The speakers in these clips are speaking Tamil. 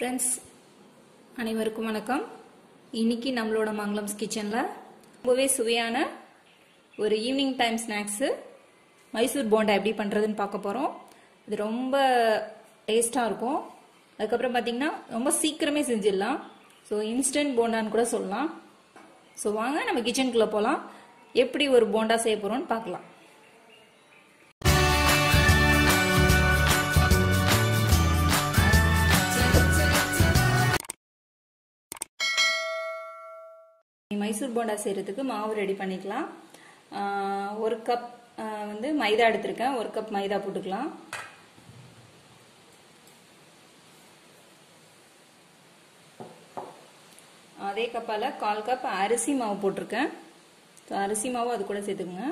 ஃப்ரெண்ட்ஸ் அனைவருக்கும் வணக்கம். இன்னைக்கு நம்மளோட மங்களம்ஸ் கிச்சனில் ரொம்பவே சுவையான ஒரு evening time snacks Mysore bonda எப்படி பண்ணுறதுன்னு பார்க்க போகிறோம் இது ரொம்ப டேஸ்ட்டாக இருக்கும். அதுக்கப்புறம் பார்த்தீங்கன்னா ரொம்ப சீக்கிரமே செஞ்சிடலாம். ஸோ இன்ஸ்டன்ட் போண்டான்னு கூட சொல்லலாம். ஸோ வாங்க நம்ம கிச்சனுக்குள்ளே போகலாம் எப்படி ஒரு போண்டா செய்ய போகிறோம்னு பார்க்கலாம். மைசூர் போண்டா செய்கிறதுக்கு மாவு ரெடி பண்ணிக்கலாம். ஒரு கப் வந்து மைதா எடுத்திருக்கேன். ஒரு கப் மைதா போட்டுக்கலாம். அதே கப்பால் கால் கப் அரிசி மாவு போட்டிருக்கேன். ஸோ அரிசி மாவு அது கூட சேர்த்துக்குங்க.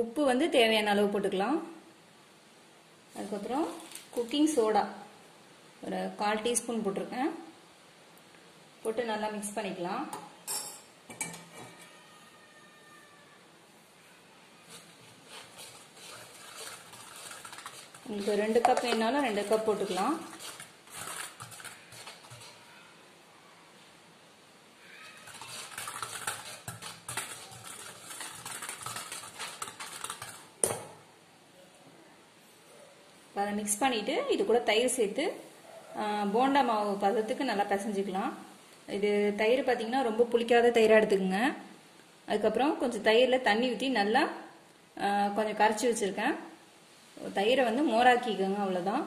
உப்பு வந்து தேவையான அளவு போட்டுக்கலாம். அதுக்கப்புறம் குக்கிங் சோடா ஒரு கால் டீஸ்பூன் போட்டிருக்கேன். போட்டு நல்லா மிக்ஸ் பண்ணிக்கலாம். உங்களுக்கு ரெண்டு கப் வேணாலும் ரெண்டு கப் போட்டுக்கலாம். அதை மிக்ஸ் பண்ணிவிட்டு இது கூட தயிர் சேர்த்து போண்டா மாவு பதத்துக்கு நல்லா பிசைஞ்சிக்கலாம். இது தயிர் பார்த்தீங்கன்னா ரொம்ப புளிக்காத தயிராக எடுத்துக்கோங்க. அதுக்கப்புறம் கொஞ்சம் தயிரில் தண்ணி ஊற்றி நல்லா கொஞ்சம் கரைச்சி வச்சுருக்கேன். தயிரை வந்து மோராக்கிக்கோங்க அவ்வளோதான்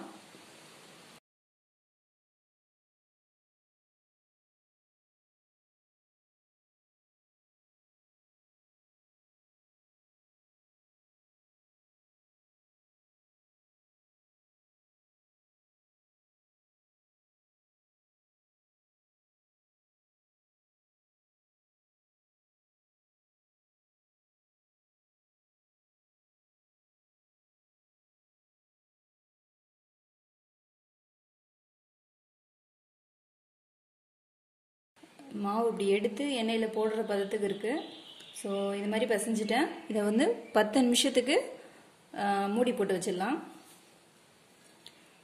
மாவு இப்படி எடுத்து எண்ணெயில் போடுற பதத்துக்கு இருக்குது ஸோ இது மாதிரி பசைஞ்சிட்டேன். இதை வந்து பத்து நிமிஷத்துக்கு மூடி போட்டு வச்சிடலாம்.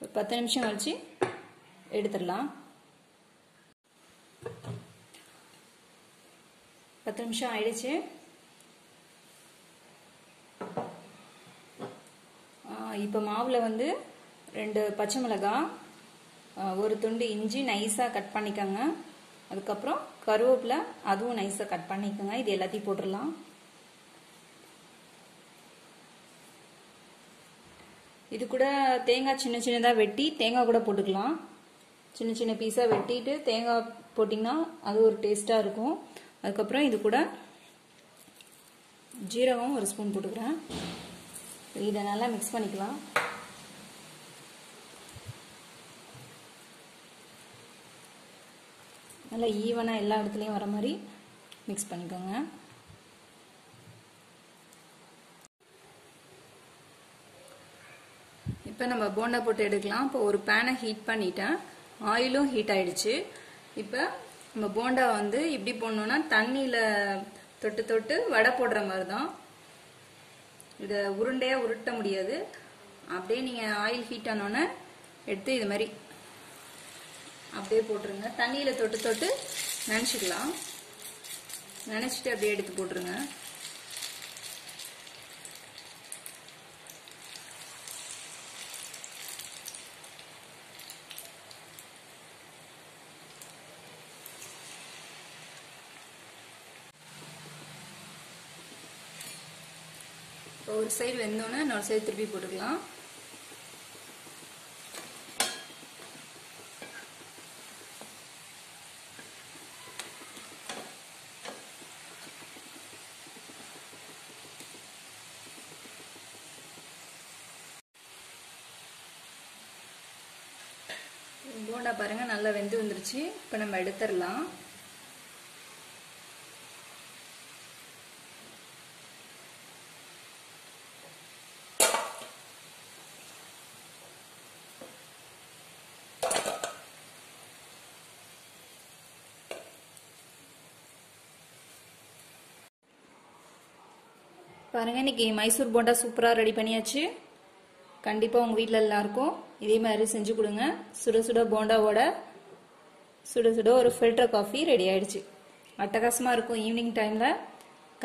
ஒரு பத்து நிமிஷம் கழிச்சு எடுத்துடலாம். பத்து நிமிஷம் ஆயிடுச்சு. இப்போ மாவில் வந்து ரெண்டு பச்சை மிளகாய் ஒரு துண்டு இஞ்சி நைஸாக கட் பண்ணிக்கோங்க. அதுக்கப்புறம் கருவேப்பிலை அதுவும் நைஸாக கட் பண்ணிக்கோங்க. இது எல்லாத்தையும் போட்டுடலாம். இது கூட தேங்காய் சின்ன சின்னதாக வெட்டி தேங்காய் கூட போட்டுக்கலாம். சின்ன சின்ன பீஸாக வெட்டிட்டு தேங்காய் போட்டிங்கன்னா அது ஒரு டேஸ்ட்டாக இருக்கும். அதுக்கப்புறம் இது கூட ஜீரகம் ஒரு ஸ்பூன் போட்டுக்கிறேன். இதை நல்லா மிக்ஸ் பண்ணிக்கலாம். நல்லா ஈவனாக எல்லா இடத்துலையும் வர மாதிரி மிக்ஸ் பண்ணிக்கோங்க. இப்போ நம்ம போண்டா போட்டு எடுக்கலாம். இப்போ ஒரு பேனை ஹீட் பண்ணிட்டேன். ஆயிலும் ஹீட் ஆயிடுச்சு. இப்போ நம்ம போண்டா வந்து இப்படி போடணுன்னா தண்ணியில் தொட்டு தொட்டு வடை போடுற மாதிரி தான் இதை உருண்டையாக உருட்ட முடியாது. அப்படியே நீங்கள் ஆயில் ஹீட் ஆனோன்னே எடுத்து இது மாதிரி அப்படியே போட்டுருங்க. தண்ணியில் தொட்டு தொட்டு நினச்சிக்கலாம். நினச்சிட்டு அப்படியே எடுத்து போட்டுருங்க. ஒரு சைடு வெந்தோன்னே இன்னொரு சைடு திருப்பி போட்டுக்கலாம். சப்போட்டா பாருங்கள் நல்லா வெந்து வந்துருச்சு. இப்போ நம்ம எடுத்துடலாம். பாருங்க இன்னைக்கு மைசூர் போண்டா சூப்பராக ரெடி பண்ணியாச்சு. கண்டிப்பாக உங்கள் வீட்டில் எல்லாருக்கும். இதே மாதிரி செஞ்சு கொடுங்க. சுட சுட போண்டாவோட சுட சுட ஒரு ஃபில்டர் காஃபி ரெடி ஆயிடுச்சு. அட்டகாசமாக இருக்கும் ஈவினிங் டைமில்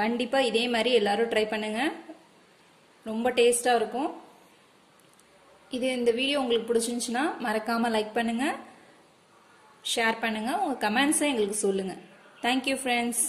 கண்டிப்பாக இதே மாதிரி எல்லாரும் ட்ரை பண்ணுங்கள் ரொம்ப டேஸ்ட்டாக இருக்கும். இது இந்த வீடியோ உங்களுக்கு பிடிச்சிருந்துச்சுன்னா மறக்காமல் லைக் பண்ணுங்கள் ஷேர் பண்ணுங்கள் உங்கள் கமெண்ட்ஸை எங்களுக்கு சொல்லுங்கள் தேங்க்யூ ஃப்ரெண்ட்ஸ்